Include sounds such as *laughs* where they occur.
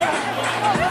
Oh, *laughs*